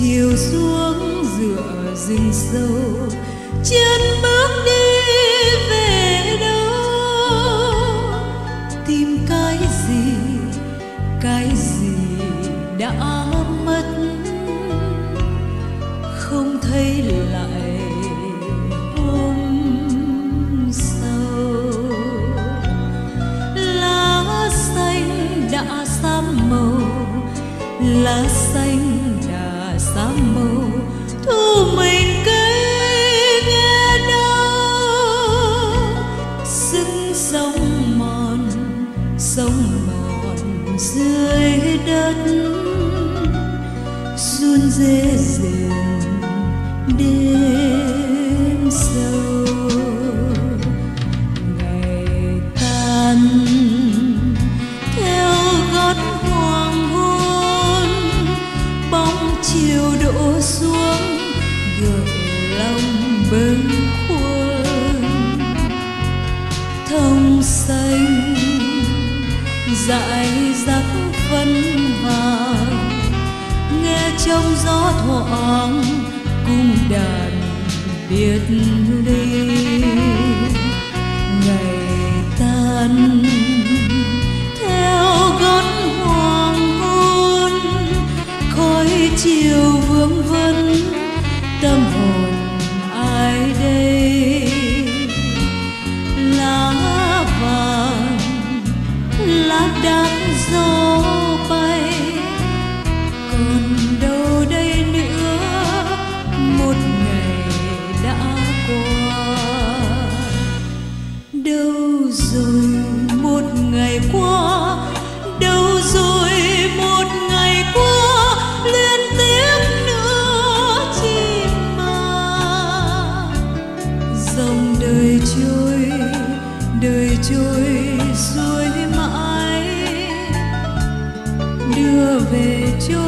chiều xuống giữa rừng sâu, chân bước đi về đâu? Tìm cái gì? Cái gì đã mất? Không thấy lại hôm sau. Lá xanh đã xám màu, lá xanh đêm sâu, ngày tan. Theo gót hoàng hôn, bóng chiều đổ xuống gợi lòng bâng khuâng. Thông xanh, dại dắt phân vàng, nghe trong gió thoảng cung đàn biệt ly ngày tan theo gót hoàng hôn khói chiều vương vấn ngày qua, đâu rồi một ngày qua, liên tiếp nữa chi mà. Dòng đời trôi đời trôi xuôi mãi. Đưa về trôi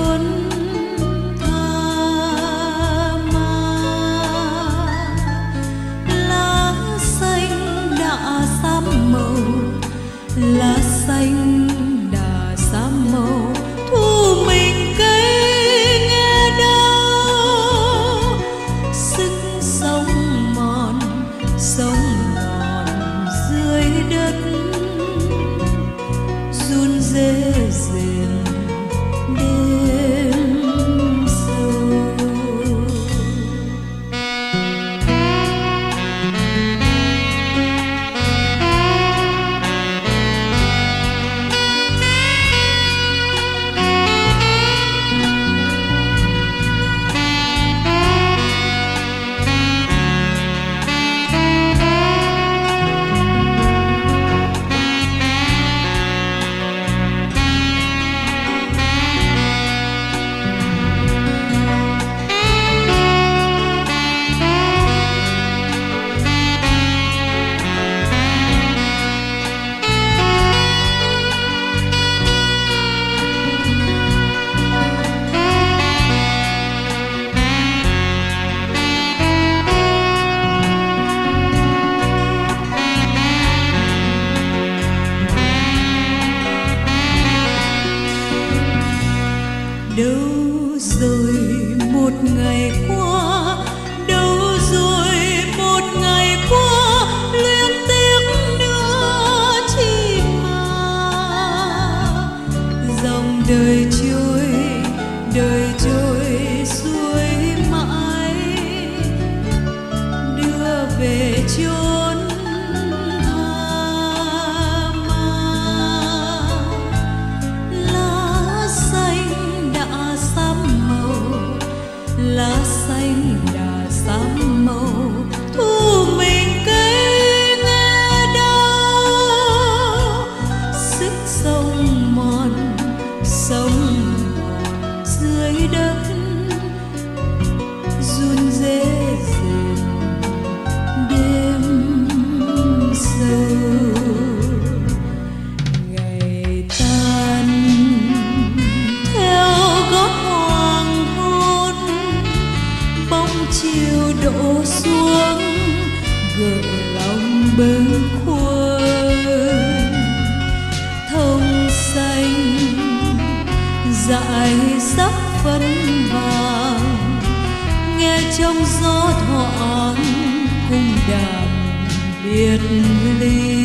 me dòng đổ xuống, gợi lòng bâng khuâng. Thông xanh, dại sắc phấn vàng, nghe trong gió thoảng cung đàm biệt ly.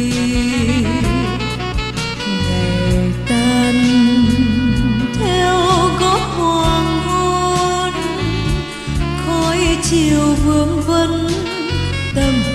chiều vương vấn tầm